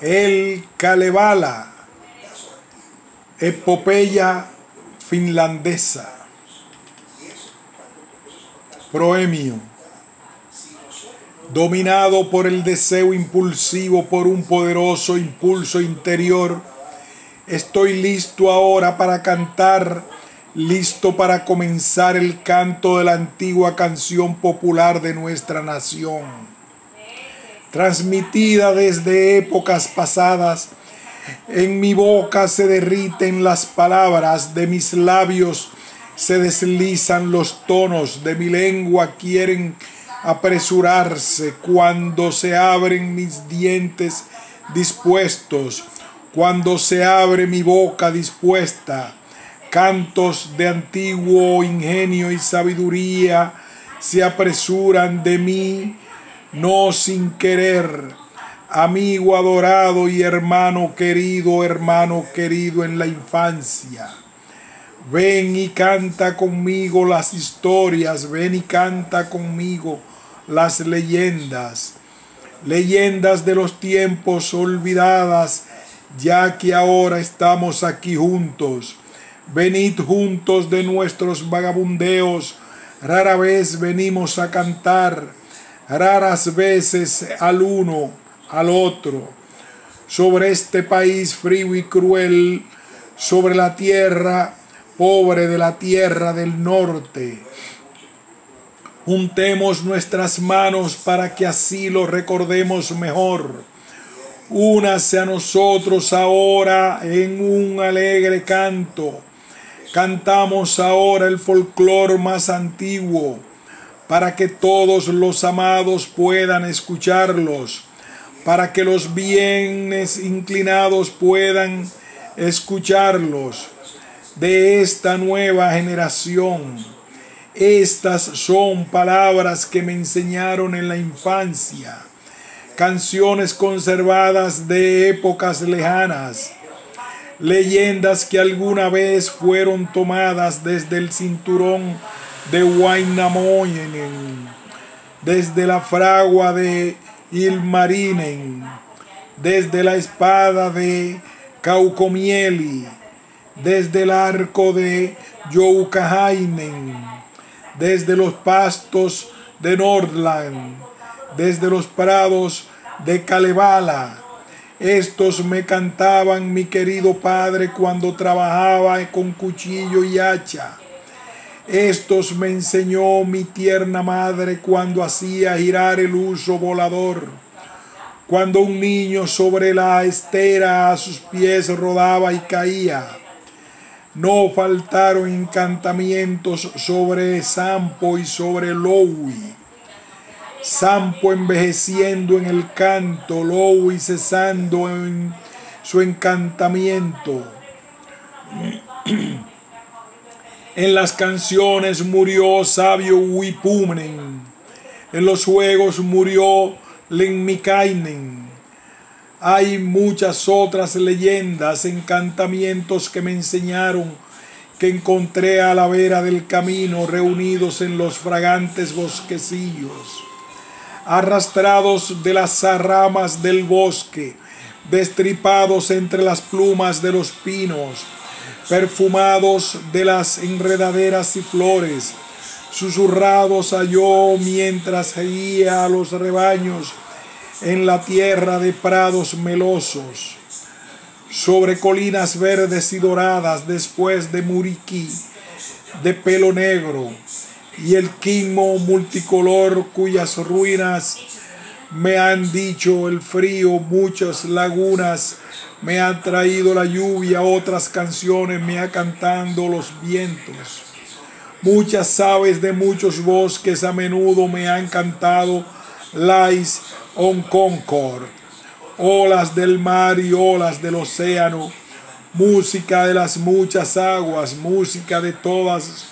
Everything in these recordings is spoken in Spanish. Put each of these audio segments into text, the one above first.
El Kalevala, epopeya finlandesa. Proemio. Dominado por el deseo impulsivo, por un poderoso impulso interior, estoy listo ahora para cantar, listo para comenzar el canto de la antigua canción popular de nuestra nación. Transmitida desde épocas pasadas, en mi boca se derriten las palabras, de mis labios se deslizan los tonos, de mi lengua quieren apresurarse cuando se abren mis dientes dispuestos, cuando se abre mi boca dispuesta. Cantos de antiguo ingenio y sabiduría se apresuran de mí, no sin querer amigo adorado y hermano querido, hermano querido en la infancia. Ven y canta conmigo las historias, ven y canta conmigo las leyendas, leyendas de los tiempos olvidadas, ya que ahora estamos aquí juntos. Venid juntos de nuestros vagabundeos, rara vez venimos a cantar, raras veces al uno al otro, sobre este país frío y cruel, sobre la tierra pobre de la tierra del norte. Juntemos nuestras manos para que así lo recordemos mejor. Únase a nosotros ahora en un alegre canto. Cantamos ahora el folclor más antiguo para que todos los amados puedan escucharlos para que los bienes inclinados puedan escucharlos de esta nueva generación. Estas son palabras que me enseñaron en la infancia, canciones conservadas de épocas lejanas, leyendas que alguna vez fueron tomadas desde el cinturón de Wainamoinen, desde la fragua de Ilmarinen, desde la espada de Caucomieli, desde el arco de Youkahainen, desde los pastos de Nordland, desde los prados de Kalevala. Estos me cantaban mi querido padre cuando trabajaba con cuchillo y hacha estos me enseñó mi tierna madre cuando hacía girar el uso volador. Cuando un niño sobre la estera a sus pies rodaba y caía. No faltaron encantamientos sobre Sampo y sobre Lowy. Sampo envejeciendo en el canto, Lowy cesando en su encantamiento. En las canciones murió sabio Wipumnen. En los juegos murió Lenmikainen. Hay muchas otras leyendas, encantamientos que me enseñaron que encontré a la vera del camino reunidos en los fragantes bosquecillos, arrastrados de las ramas del bosque, destripados entre las plumas de los pinos, perfumados de las enredaderas y flores, susurrados halló mientras seguía a los rebaños en la tierra de prados melosos, sobre colinas verdes y doradas después de Muriquí, de pelo negro, y el quimo multicolor cuyas ruinas me han dicho el frío, muchas lagunas me han traído la lluvia, otras canciones me ha cantando los vientos. Muchas aves de muchos bosques a menudo me han cantado Lais on Concord, olas del mar y olas del océano, música de las muchas aguas, música de todas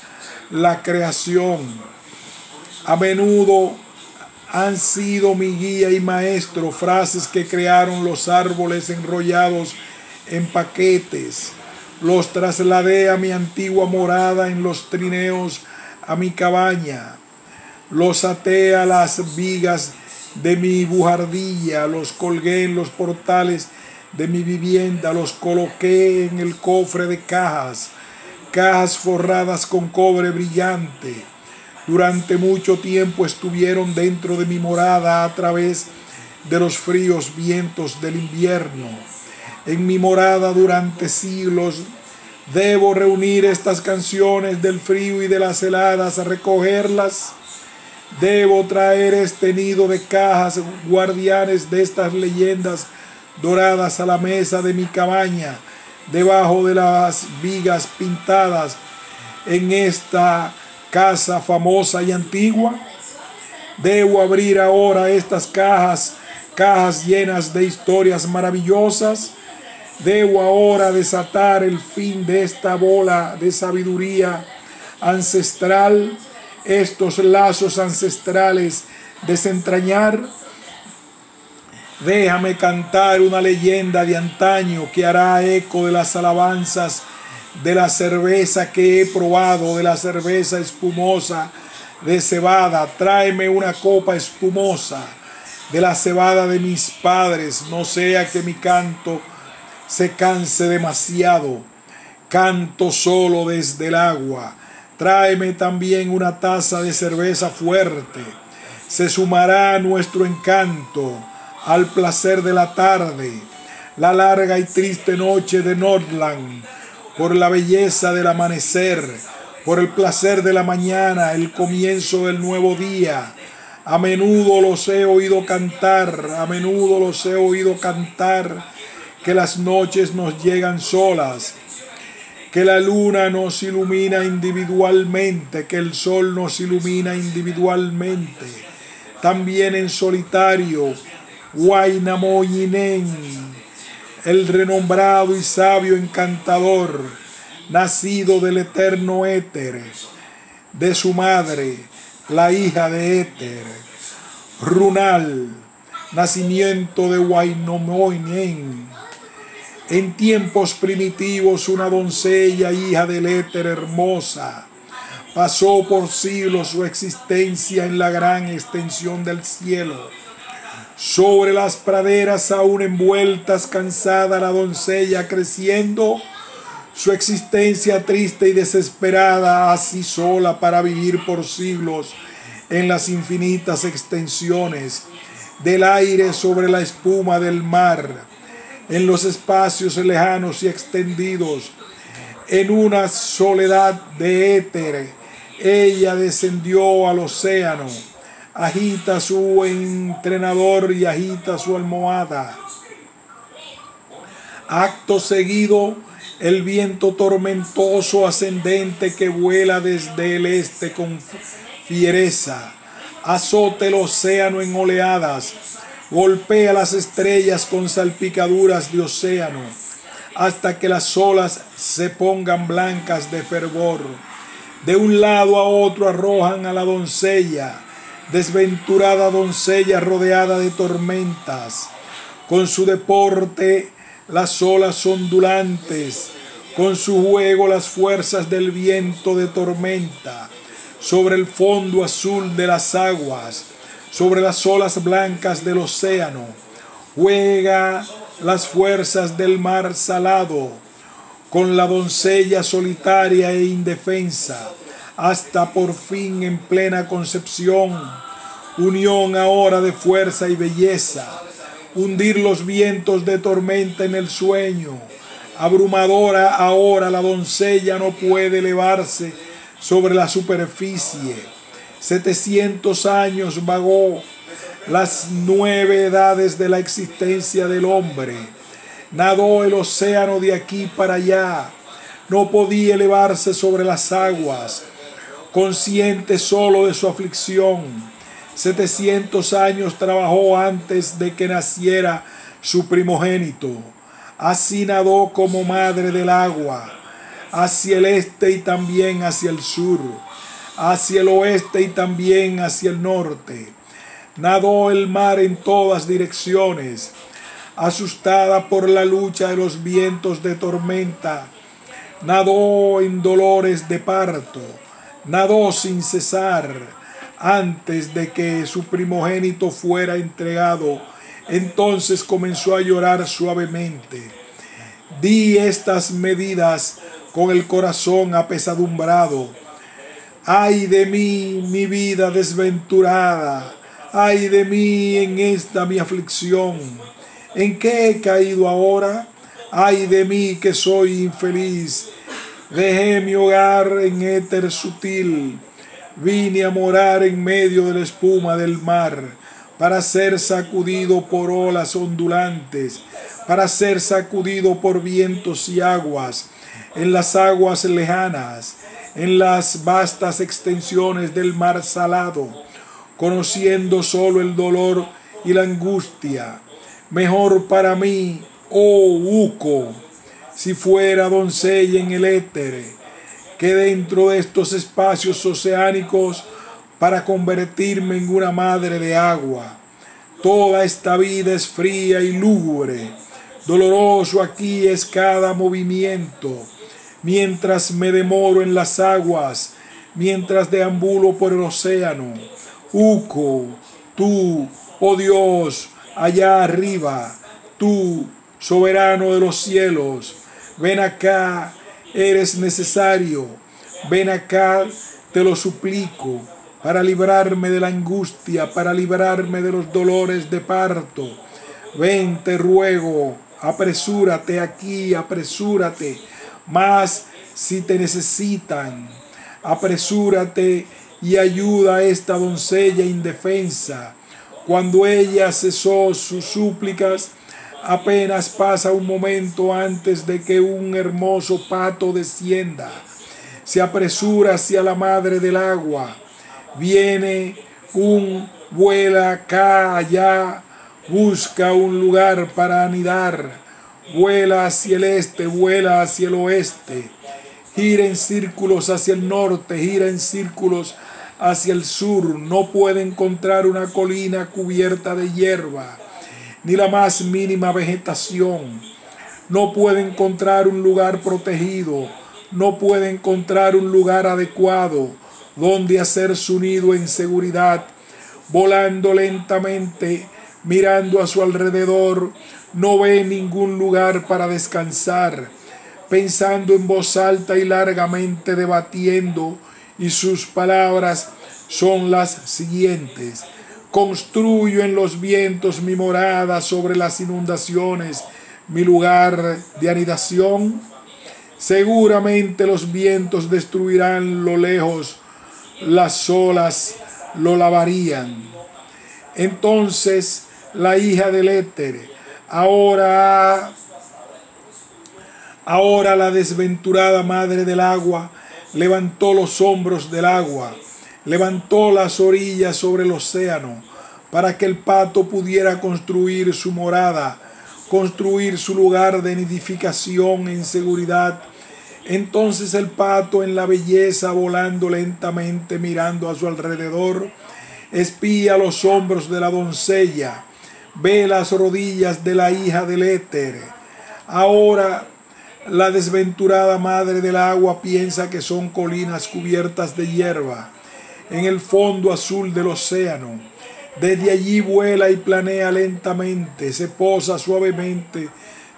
la creación. A menudo han sido mi guía y maestro, frases que crearon los árboles enrollados en paquetes. Los trasladé a mi antigua morada en los trineos, a mi cabaña. Los até a las vigas de mi bujardilla, los colgué en los portales de mi vivienda, los coloqué en el cofre de cajas, cajas forradas con cobre brillante. Durante mucho tiempo estuvieron dentro de mi morada a través de los fríos vientos del invierno. En mi morada durante siglos debo reunir estas canciones del frío y de las heladas, recogerlas Debo traer este nido de cajas guardianes de estas leyendas doradas a la mesa de mi cabaña, debajo de las vigas pintadas en esta casa famosa y antigua. Debo abrir ahora estas cajas, cajas llenas de historias maravillosas. Debo ahora desatar el fin de esta bola de sabiduría ancestral estos lazos ancestrales desentrañar. Déjame cantar una leyenda de antaño que hará eco de las alabanzas de la cerveza que he probado, de la cerveza espumosa de cebada. Tráeme una copa espumosa de la cebada de mis padres, no sea que mi canto se canse demasiado. Canto solo desde el agua Tráeme también una taza de cerveza fuerte. Se sumará nuestro encanto, al placer de la tarde, la larga y triste noche de Nordland, por la belleza del amanecer, por el placer de la mañana, el comienzo del nuevo día. A menudo los he oído cantar, a menudo los he oído cantar, que las noches nos llegan solas que la luna nos ilumina individualmente, que el sol nos ilumina individualmente. También en solitario, el renombrado y sabio encantador, nacido del eterno éter, de su madre, la hija de éter, Runal, nacimiento de Huaynamoyinen en tiempos primitivos una doncella, hija del éter hermosa, pasó por siglos su existencia en la gran extensión del cielo. Sobre las praderas aún envueltas, cansada la doncella creciendo, su existencia triste y desesperada, así sola para vivir por siglos en las infinitas extensiones del aire sobre la espuma del mar en los espacios lejanos y extendidos, en una soledad de éter, ella descendió al océano, agita su entrenador y agita su almohada. Acto seguido, el viento tormentoso ascendente que vuela desde el este con fiereza, azota el océano en oleadas, Golpea las estrellas con salpicaduras de océano hasta que las olas se pongan blancas de fervor. De un lado a otro arrojan a la doncella, desventurada doncella rodeada de tormentas, con su deporte las olas ondulantes, con su juego las fuerzas del viento de tormenta, sobre el fondo azul de las aguas, sobre las olas blancas del océano. Juega las fuerzas del mar salado. Con la doncella solitaria e indefensa, hasta por fin en plena concepción, unión ahora de fuerza y belleza, hundir los vientos de tormenta en el sueño. Abrumadora ahora la doncella no puede elevarse sobre la superficie 700 años vagó las nueve edades de la existencia del hombre. Nadó el océano de aquí para allá. No podía elevarse sobre las aguas, consciente solo de su aflicción. 700 años trabajó antes de que naciera su primogénito. Así nadó como madre del agua, hacia el este y también hacia el sur hacia el oeste y también hacia el norte. Nadó el mar en todas direcciones, asustada por la lucha de los vientos de tormenta. Nadó en dolores de parto, nadó sin cesar, antes de que su primogénito fuera entregado. Entonces comenzó a llorar suavemente. Di estas medidas con el corazón apesadumbrado. Ay de mí, mi vida desventurada. Ay de mí en esta mi aflicción. ¿En qué he caído ahora? Ay de mí que soy infeliz. Dejé mi hogar en éter sutil. Vine a morar en medio de la espuma del mar para ser sacudido por olas ondulantes, para ser sacudido por vientos y aguas, en las aguas lejanas, en las vastas extensiones del mar salado, conociendo solo el dolor y la angustia. Mejor para mí, oh Uco, si fuera doncella en el éter, que dentro de estos espacios oceánicos para convertirme en una madre de agua. Toda esta vida es fría y lúgubre. Doloroso aquí es cada movimiento. Mientras me demoro en las aguas, mientras deambulo por el océano. Uco, tú, oh Dios, allá arriba, tú, soberano de los cielos, ven acá, eres necesario. Ven acá, te lo suplico para librarme de la angustia, para librarme de los dolores de parto. Ven, te ruego, apresúrate aquí, apresúrate, más si te necesitan, apresúrate y ayuda a esta doncella indefensa. Cuando ella cesó sus súplicas, apenas pasa un momento antes de que un hermoso pato descienda. Se apresura hacia la madre del agua. Viene un vuela acá, allá, busca un lugar para anidar, vuela hacia el este, vuela hacia el oeste, gira en círculos hacia el norte, gira en círculos hacia el sur, no puede encontrar una colina cubierta de hierba, ni la más mínima vegetación, no puede encontrar un lugar protegido, no puede encontrar un lugar adecuado, donde hacer su nido en seguridad, volando lentamente, mirando a su alrededor, no ve ningún lugar para descansar, pensando en voz alta y largamente debatiendo, y sus palabras son las siguientes. Construyo en los vientos mi morada sobre las inundaciones, mi lugar de anidación. Seguramente los vientos destruirán lo lejos las olas lo lavarían. Entonces la hija del éter, ahora, ahora la desventurada madre del agua, levantó los hombros del agua, levantó las orillas sobre el océano, para que el pato pudiera construir su morada, construir su lugar de nidificación en seguridad entonces el pato en la belleza volando lentamente mirando a su alrededor, espía los hombros de la doncella, ve las rodillas de la hija del éter. Ahora la desventurada madre del agua piensa que son colinas cubiertas de hierba en el fondo azul del océano. Desde allí vuela y planea lentamente, se posa suavemente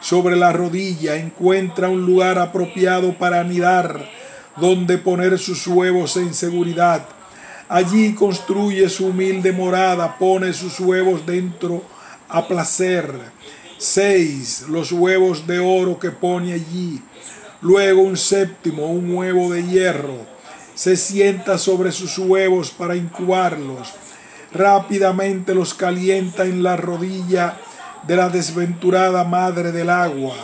sobre la rodilla, encuentra un lugar apropiado para anidar, donde poner sus huevos en seguridad. Allí construye su humilde morada, pone sus huevos dentro a placer. Seis, los huevos de oro que pone allí. Luego un séptimo, un huevo de hierro. Se sienta sobre sus huevos para incubarlos. Rápidamente los calienta en la rodilla de la desventurada madre del agua.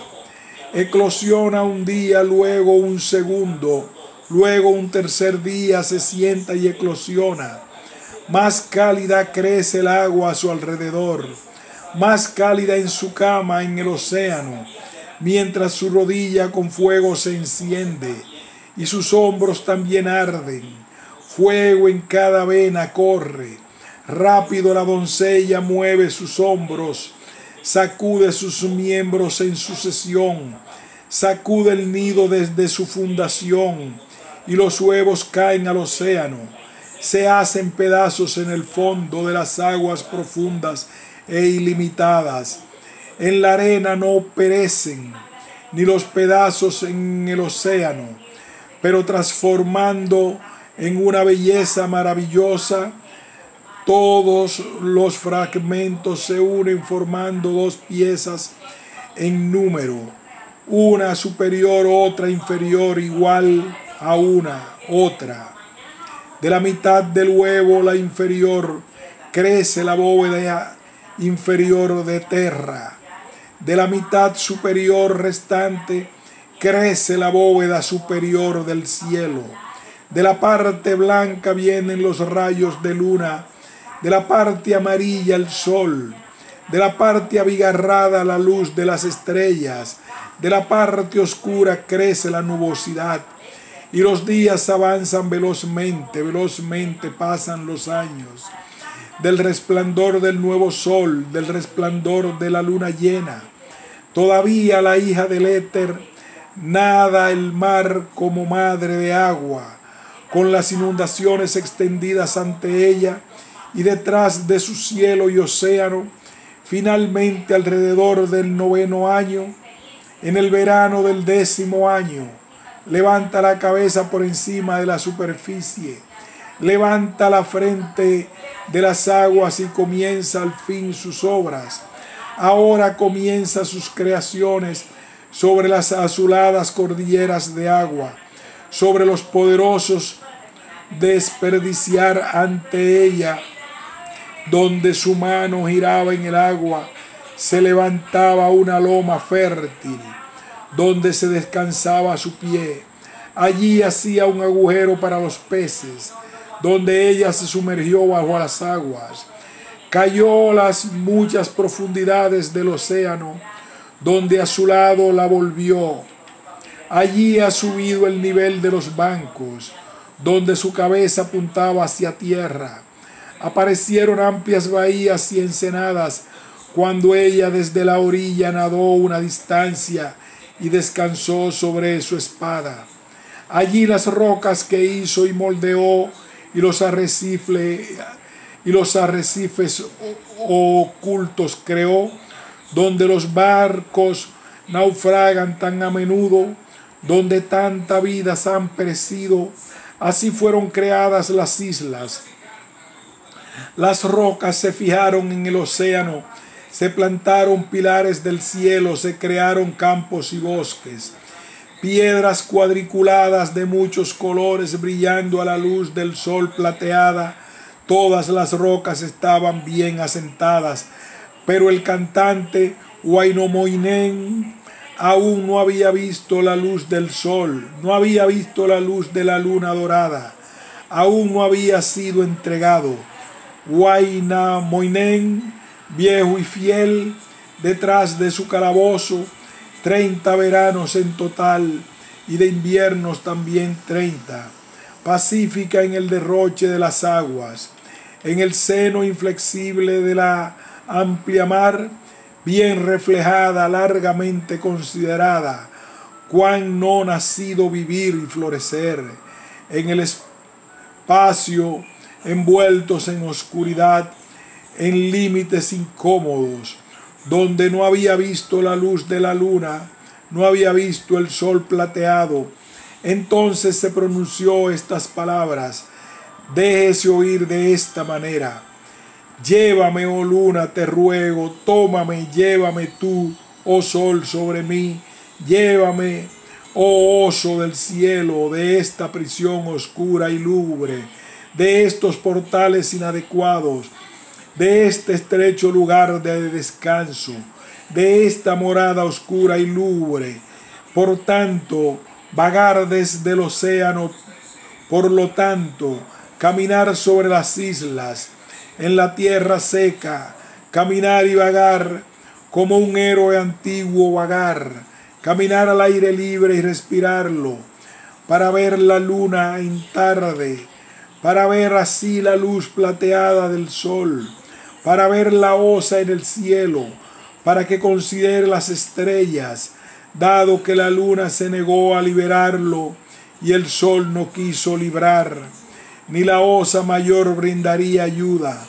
Eclosiona un día, luego un segundo, luego un tercer día se sienta y eclosiona. Más cálida crece el agua a su alrededor, más cálida en su cama en el océano, mientras su rodilla con fuego se enciende y sus hombros también arden. Fuego en cada vena corre. Rápido la doncella mueve sus hombros sacude sus miembros en sucesión, sacude el nido desde su fundación, y los huevos caen al océano. se hacen pedazos en el fondo de las aguas profundas e ilimitadas. En la arena no perecen, ni los pedazos en el océano, pero transformando en una belleza maravillosa, todos los fragmentos se unen formando dos piezas en número, una superior, otra inferior, igual a una, otra. De la mitad del huevo, la inferior, crece la bóveda inferior de tierra. De la mitad superior restante, crece la bóveda superior del cielo. De la parte blanca vienen los rayos de luna, de la parte amarilla el sol, de la parte abigarrada la luz de las estrellas, de la parte oscura crece la nubosidad, y los días avanzan velozmente, velozmente pasan los años. Del resplandor del nuevo sol, del resplandor de la luna llena, todavía la hija del éter nada el mar como madre de agua, con las inundaciones extendidas ante ella y detrás de su cielo y océano, finalmente alrededor del noveno año, en el verano del décimo año, levanta la cabeza por encima de la superficie, levanta la frente de las aguas y comienza al fin sus obras. Ahora comienza sus creaciones sobre las azuladas cordilleras de agua, sobre los poderosos desperdiciar ante ella, donde su mano giraba en el agua, se levantaba una loma fértil donde se descansaba su pie. Allí hacía un agujero para los peces, donde ella se sumergió bajo las aguas. Cayó las muchas profundidades del océano, donde a su lado la volvió. Allí ha subido el nivel de los bancos, donde su cabeza apuntaba hacia tierra. Aparecieron amplias bahías y ensenadas cuando ella desde la orilla nadó una distancia y descansó sobre su espada. Allí las rocas que hizo y moldeó y los arrecifes y los arrecifes ocultos creó, donde los barcos naufragan tan a menudo, donde tanta vidas han perecido, así fueron creadas las islas. Las rocas se fijaron en el océano se plantaron pilares del cielo, se crearon campos y bosques, piedras cuadriculadas de muchos colores brillando a la luz del sol plateada, todas las rocas estaban bien asentadas, pero el cantante Huaynomoinen aún no había visto la luz del sol, no había visto la luz de la luna dorada, aún no había sido entregado. Huaynamoinen viejo y fiel, detrás de su calabozo, treinta veranos en total y de inviernos también treinta, pacífica en el derroche de las aguas, en el seno inflexible de la amplia mar, bien reflejada, largamente considerada, cuán no nacido vivir y florecer, en el espacio envueltos en oscuridad, en límites incómodos, donde no había visto la luz de la luna, no había visto el sol plateado. Entonces se pronunció estas palabras, déjese oír de esta manera. Llévame, oh luna, te ruego, tómame, llévame tú, oh sol, sobre mí, llévame, oh oso del cielo, de esta prisión oscura y lúgubre, de estos portales inadecuados, de este estrecho lugar de descanso, de esta morada oscura y lúgubre. Por tanto, vagar desde el océano, por lo tanto, caminar sobre las islas, en la tierra seca, caminar y vagar como un héroe antiguo vagar, caminar al aire libre y respirarlo, para ver la luna en tarde, para ver así la luz plateada del sol, para ver la osa en el cielo, para que considere las estrellas, dado que la luna se negó a liberarlo y el sol no quiso librar. ni la osa mayor brindaría ayuda.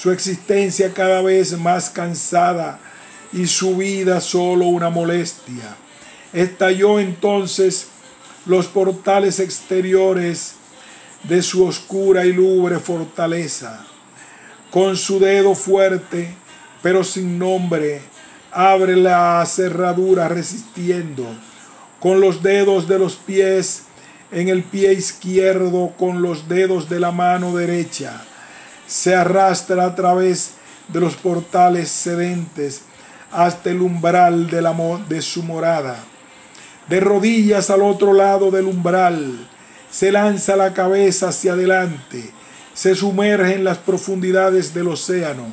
Su existencia cada vez más cansada y su vida solo una molestia. Estalló entonces los portales exteriores de su oscura y lubre fortaleza. Con su dedo fuerte, pero sin nombre, abre la cerradura resistiendo. Con los dedos de los pies en el pie izquierdo, con los dedos de la mano derecha, se arrastra a través de los portales sedentes hasta el umbral de, la, de su morada. De rodillas al otro lado del umbral, se lanza la cabeza hacia adelante, se sumerge en las profundidades del océano,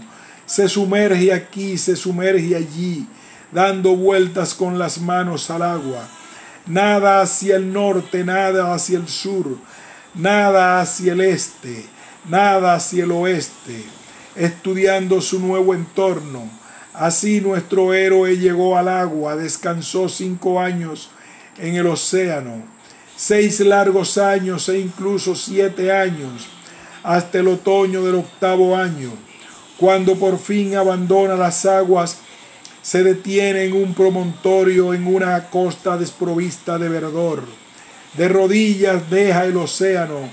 se sumerge aquí, se sumerge allí, dando vueltas con las manos al agua. Nada hacia el norte, nada hacia el sur, nada hacia el este, nada hacia el oeste, estudiando su nuevo entorno. Así nuestro héroe llegó al agua, descansó cinco años en el océano seis largos años e incluso siete años, hasta el otoño del octavo año, cuando por fin abandona las aguas, se detiene en un promontorio en una costa desprovista de verdor. De rodillas deja el océano,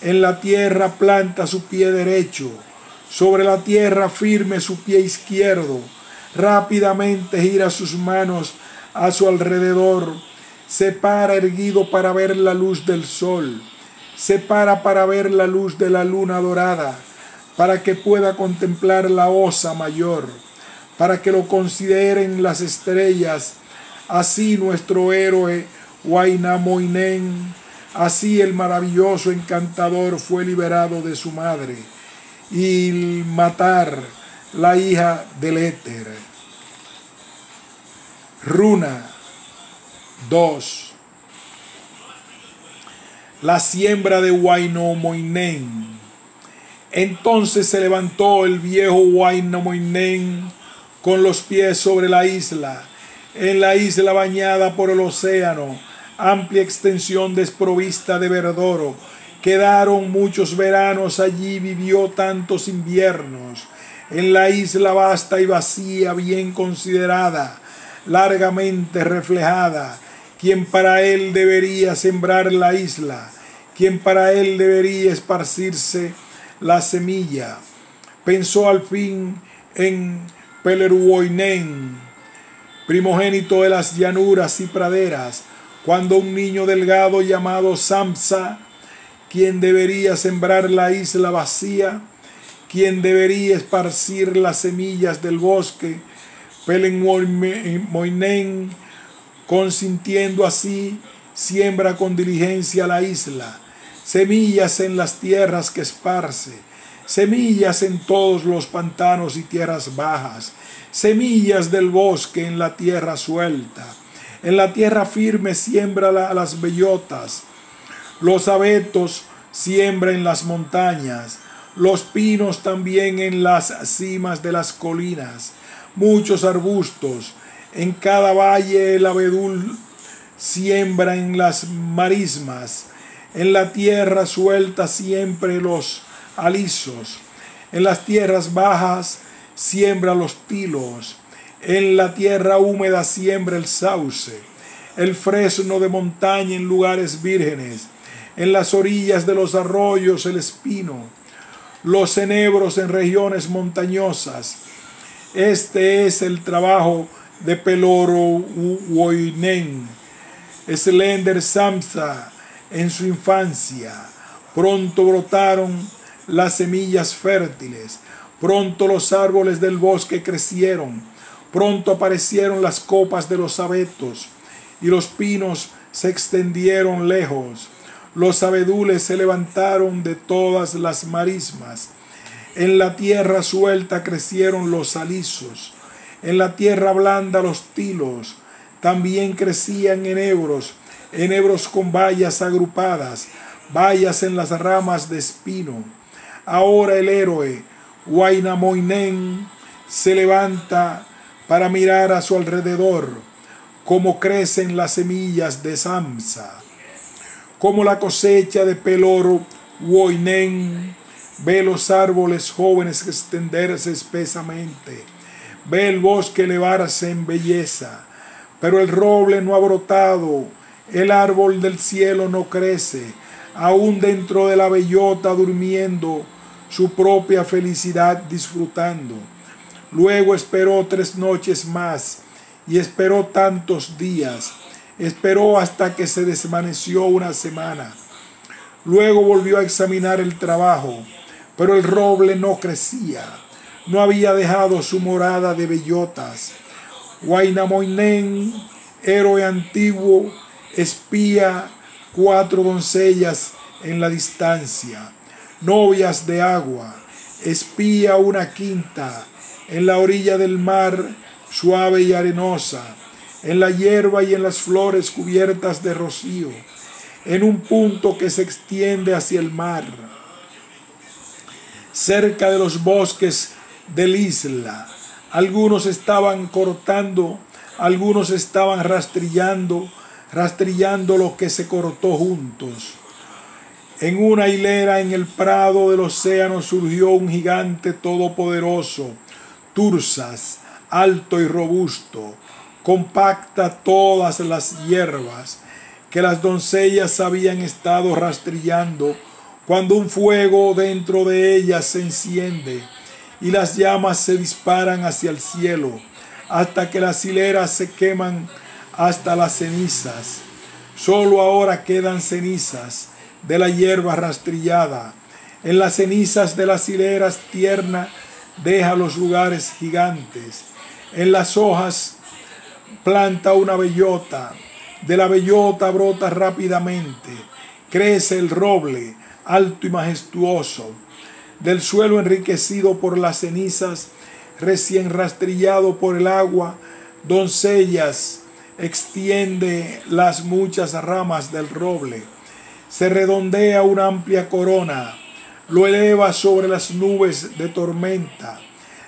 en la tierra planta su pie derecho, sobre la tierra firme su pie izquierdo, rápidamente gira sus manos a su alrededor, se para erguido para ver la luz del sol, se para para ver la luz de la luna dorada, para que pueda contemplar la osa mayor, para que lo consideren las estrellas, así nuestro héroe Huaynamoinen, así el maravilloso encantador fue liberado de su madre y matar la hija del éter. Runa 2. La siembra de Wainomoinen. Entonces se levantó el viejo Wainomoinen con los pies sobre la isla, en la isla bañada por el océano, amplia extensión desprovista de verdor. Quedaron muchos veranos allí, vivió tantos inviernos. En la isla vasta y vacía, bien considerada, largamente reflejada, quien para él debería sembrar la isla, quien para él debería esparcirse la semilla. Pensó al fin en Peleruoinen, primogénito de las llanuras y praderas, cuando un niño delgado llamado Samsa, quien debería sembrar la isla vacía, quien debería esparcir las semillas del bosque, Peleruoinen, consintiendo así, siembra con diligencia la isla, semillas en las tierras que esparce, semillas en todos los pantanos y tierras bajas, semillas del bosque en la tierra suelta. En la tierra firme siembra las bellotas, los abetos siembra en las montañas, los pinos también en las cimas de las colinas, muchos arbustos, en cada valle el abedul siembra en las marismas, en la tierra suelta siempre los alisos, en las tierras bajas siembra los tilos, en la tierra húmeda siembra el sauce, el fresno de montaña en lugares vírgenes, en las orillas de los arroyos el espino, los enebros en regiones montañosas. Este es el trabajo de Peloro Woinen, Slender Samsa en su infancia. Pronto brotaron las semillas fértiles, pronto los árboles del bosque crecieron, pronto aparecieron las copas de los abetos y los pinos se extendieron lejos. Los abedules se levantaron de todas las marismas. En la tierra suelta crecieron los alisos en la tierra blanda los tilos, también crecían enebros, enebros con bayas agrupadas, bayas en las ramas de espino. Ahora el héroe Wainamoinen se levanta para mirar a su alrededor cómo crecen las semillas de Samsa, como la cosecha de Peloro Woinen, ve los árboles jóvenes extenderse espesamente, ve el bosque elevarse en belleza, pero el roble no ha brotado, el árbol del cielo no crece, aún dentro de la bellota durmiendo, su propia felicidad disfrutando. Luego esperó tres noches más y esperó tantos días, esperó hasta que se desvaneció una semana. Luego volvió a examinar el trabajo, pero el roble no crecía, no había dejado su morada de bellotas. Guainamoinen, héroe antiguo, espía cuatro doncellas en la distancia, novias de agua, espía una quinta en la orilla del mar suave y arenosa, en la hierba y en las flores cubiertas de rocío, en un punto que se extiende hacia el mar, cerca de los bosques del isla. Algunos estaban cortando, algunos estaban rastrillando, rastrillando lo que se cortó juntos. En una hilera en el prado del océano surgió un gigante todopoderoso, Alto y robusto, compacta todas las hierbas que las doncellas habían estado rastrillando cuando un fuego dentro de ellas se enciende y las llamas se disparan hacia el cielo hasta que las hileras se queman hasta las cenizas. Solo ahora quedan cenizas de la hierba rastrillada. En las cenizas de las hileras tierna deja los lugares gigantes. En las hojas planta una bellota. De la bellota brota rápidamente. Crece el roble, alto y majestuoso. Del suelo enriquecido por las cenizas, recién rastrillado por el agua, doncellas extiende las muchas ramas del roble, se redondea una amplia corona, lo eleva sobre las nubes de tormenta,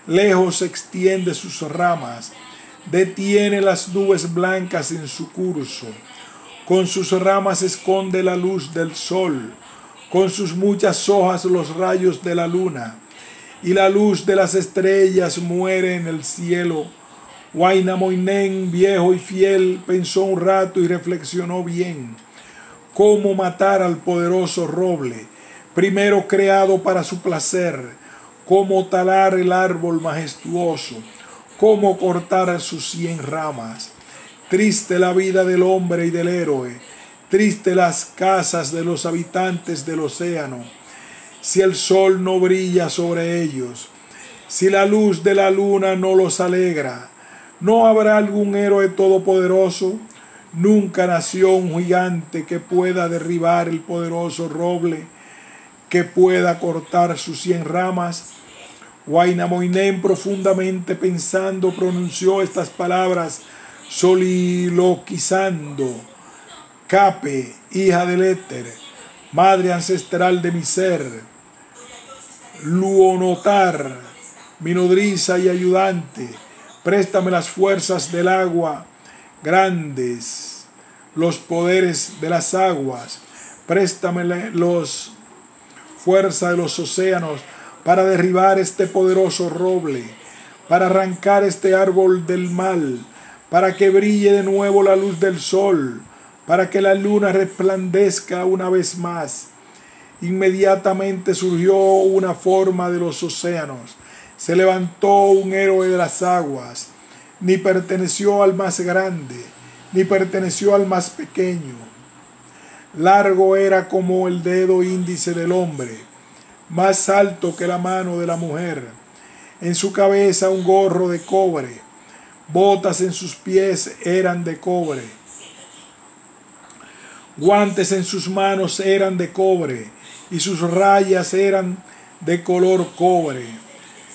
lejos extiende sus ramas, detiene las nubes blancas en su curso, con sus ramas esconde la luz del sol, con sus muchas hojas los rayos de la luna, y la luz de las estrellas muere en el cielo. Wainamoinen, viejo y fiel, pensó un rato y reflexionó bien. Cómo matar al poderoso roble, primero creado para su placer, cómo talar el árbol majestuoso, cómo cortar sus cien ramas. Triste la vida del hombre y del héroe, triste las casas de los habitantes del océano, si el sol no brilla sobre ellos, si la luz de la luna no los alegra, ¿No habrá algún héroe todopoderoso? Nunca nació un gigante que pueda derribar el poderoso roble, que pueda cortar sus cien ramas. Wainamoinen profundamente pensando pronunció estas palabras soliloquizando. Cape, hija del éter, madre ancestral de mi ser. Luonotar, mi nodriza y ayudante Préstame las fuerzas del agua grandes, los poderes de las aguas. Préstame los fuerza de los océanos para derribar este poderoso roble, para arrancar este árbol del mal, para que brille de nuevo la luz del sol, para que la luna resplandezca una vez más. Inmediatamente surgió una forma de los océanos se levantó un héroe de las aguas, ni perteneció al más grande, ni perteneció al más pequeño. Largo era como el dedo índice del hombre, más alto que la mano de la mujer. En su cabeza un gorro de cobre, botas en sus pies eran de cobre, guantes en sus manos eran de cobre y sus rayas eran de color cobre.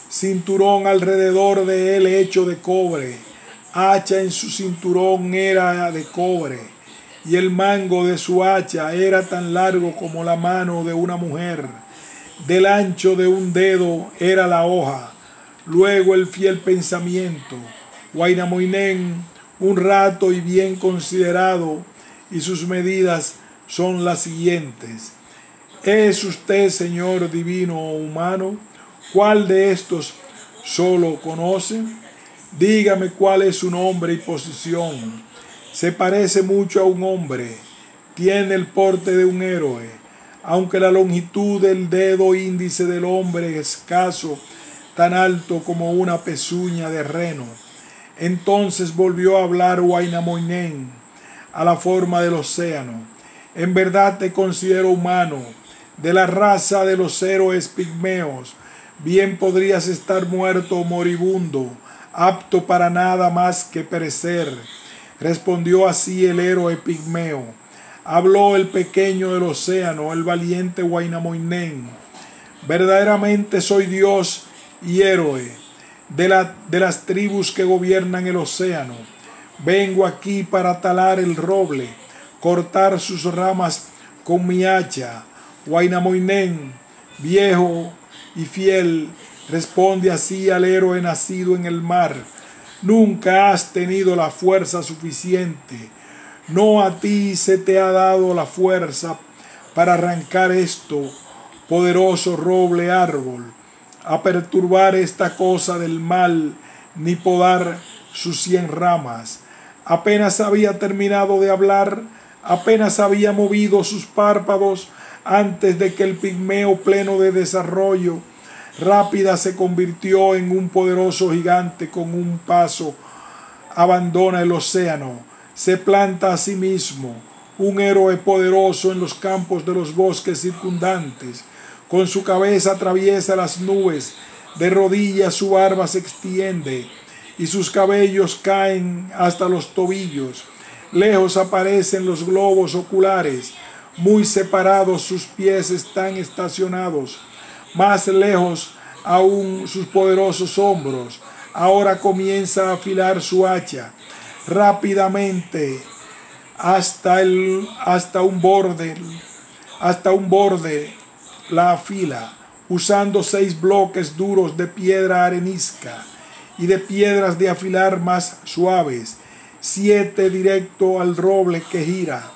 Cinturón alrededor de él hecho de cobre, hacha en su cinturón era de cobre, y el mango de su hacha era tan largo como la mano de una mujer, del ancho de un dedo era la hoja, luego el fiel pensamiento, Guainamoinen, un rato y bien considerado, y sus medidas son las siguientes. ¿Es usted, Señor divino o humano? ¿Cuál de estos solo conoce? Dígame cuál es su nombre y posición. Se parece mucho a un hombre. Tiene el porte de un héroe. Aunque la longitud del dedo índice del hombre es escaso, tan alto como una pezuña de reno. Entonces volvió a hablar Wainamoinen a la forma del océano. En verdad te considero humano, de la raza de los héroes pigmeos. Bien podrías estar muerto o moribundo, apto para nada más que perecer. Respondió así el héroe pigmeo. Habló el pequeño del océano, el valiente Wainamoinen. Verdaderamente soy Dios y héroe de, la, de las tribus que gobiernan el océano. Vengo aquí para talar el roble, cortar sus ramas con mi hacha. Wainamoinen, viejo y fiel, responde así al héroe nacido en el mar. Nunca has tenido la fuerza suficiente. No a ti se te ha dado la fuerza para arrancar esto, poderoso roble árbol a perturbar esta cosa del mal, ni podar sus cien ramas. Apenas había terminado de hablar, apenas había movido sus párpados antes de que el pigmeo pleno de desarrollo rápida se convirtió en un poderoso gigante con un paso. Abandona el océano, se planta a sí mismo, un héroe poderoso en los campos de los bosques circundantes, con su cabeza atraviesa las nubes, de rodillas su barba se extiende y sus cabellos caen hasta los tobillos. Lejos aparecen los globos oculares, muy separados sus pies están estacionados, más lejos aún sus poderosos hombros. Ahora comienza a afilar su hacha rápidamente hasta, el, hasta un borde, hasta un borde la afila, usando seis bloques duros de piedra arenisca y de piedras de afilar más suaves, siete directo al roble que gira.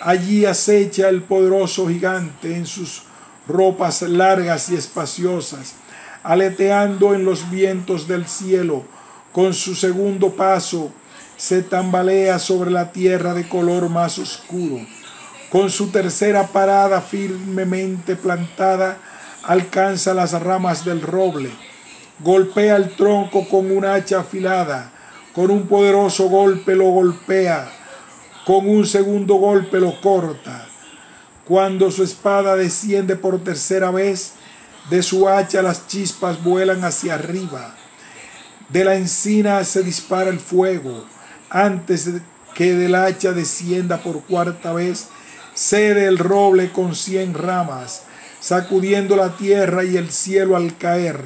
Allí acecha el poderoso gigante en sus ropas largas y espaciosas, aleteando en los vientos del cielo. Con su segundo paso se tambalea sobre la tierra de color más oscuro con su tercera parada firmemente plantada, alcanza las ramas del roble, golpea el tronco con una hacha afilada, con un poderoso golpe lo golpea, con un segundo golpe lo corta. Cuando su espada desciende por tercera vez, de su hacha las chispas vuelan hacia arriba. De la encina se dispara el fuego. Antes que del hacha descienda por cuarta vez, cede el roble con cien ramas, sacudiendo la tierra y el cielo al caer.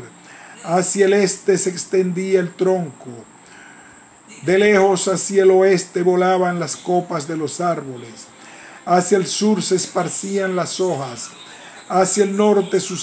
Hacia el este se extendía el tronco. De lejos hacia el oeste volaban las copas de los árboles. Hacia el sur se esparcían las hojas. Hacia el norte sus